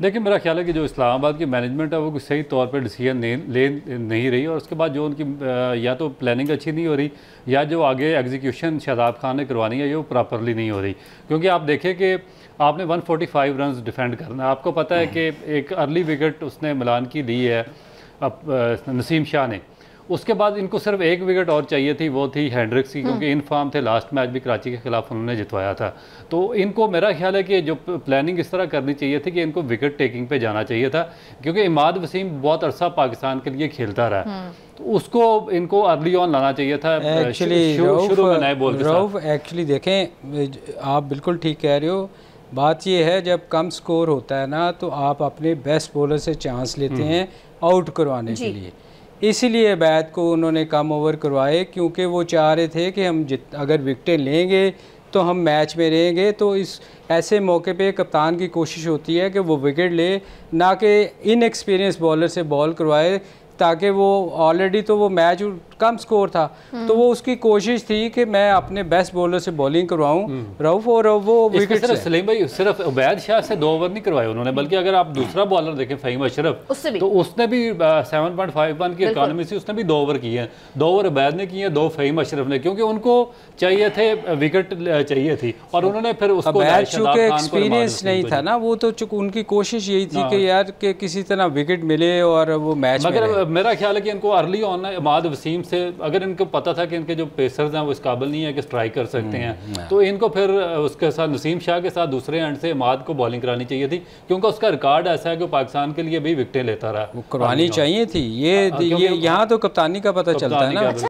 देखिए मेरा ख्याल है कि जो इस्लामाबाद की मैनेजमेंट है वो सही तौर पर डिसीज़न ले नहीं रही और उसके बाद जो उनकी या तो प्लानिंग अच्छी नहीं हो रही या जो आगे एग्जीक्यूशन शादाब खान ने करवानी है ये वो प्रॉपरली नहीं हो रही। क्योंकि आप देखें कि आपने 145 रन डिफेंड करना है। आपको पता है कि एक अर्ली विकेट उसने मिलान की ली है अब नसीम शाह ने। उसके बाद इनको सिर्फ़ एक विकेट और चाहिए थी वो थी हैंड्रिक्स की क्योंकि इन फॉर्म थे लास्ट मैच भी कराची के खिलाफ उन्होंने जितवाया था। तो इनको मेरा ख्याल है कि जो प्लानिंग इस तरह करनी चाहिए थी कि इनको विकेट टेकिंग पे जाना चाहिए था क्योंकि इमाद वसीम बहुत अरसा पाकिस्तान के लिए खेलता रहा। हम्म। तो उसको इनको अर्ली ऑन लाना चाहिए था। एक्चुअली शुरू में नए बोल एक्चुअली देखें आप बिल्कुल ठीक कह रहे हो। बात ये है जब कम स्कोर होता है ना तो आप अपने बेस्ट बॉलर से चांस लेते हम्म। हैं आउट करवाने के लिए। इसीलिए बैत को उन्होंने कम ओवर करवाए, क्योंकि वो चाह रहे थे कि हम जित, अगर विकटें लेंगे तो हम मैच में रहेंगे। तो इस, ऐसे मौके पे कप्तान की कोशिश होती है कि वो विकेट ले, ना कि इनएक्सपीरियंस बॉलर से बॉल करवाए। ताकि वो ऑलरेडी तो वो मैच कम स्कोर था। हम्म। तो वो उसकी कोशिश थी कि मैं अपने बेस्ट बॉलर से बॉलिंग करवाऊं। हम्म। रऊफ और वो विकेट सिर्फ़ सलीम भाई सिर्फ़ उबैद शाह से दो ओवर नहीं करवाए उन्होंने बल्कि अगर आप दूसरा बॉलर देखें फ़हीम अशरफ तो उसने भी सेवन पॉइंट फाइव वन की इकानमी से उसने भी दो ओवर किए हैं। दो ओवर उबैद ने किए हैं दो फ़हीम अशरफ ने क्योंकि उनको चाहिए थे विकेट चाहिए थी। और उन्होंने फिर उसको एक्सपीरियंस नहीं था ना वो तो उनकी कोशिश यही थी हाँ। कि यार के किसी तरह विकेट मिले और वो मैच मगर मेरा ख्याल है कि इनको अर्ली ऑन इमाद वसीम से अगर इनको पता था कि इनके जो पेसर्स हैं वो इस काबिल नहीं है कि स्ट्राइक कर सकते हैं हम्म, तो इनको फिर उसके साथ नसीम शाह के साथ दूसरे एंड से इमाद को बॉलिंग करानी चाहिए थी क्योंकि उसका रिकॉर्ड ऐसा है कि पाकिस्तान के लिए भी विकटें लेता रहा। करवानी चाहिए थी। ये, ये यहाँ तो कप्तानी का पता चलता है ना।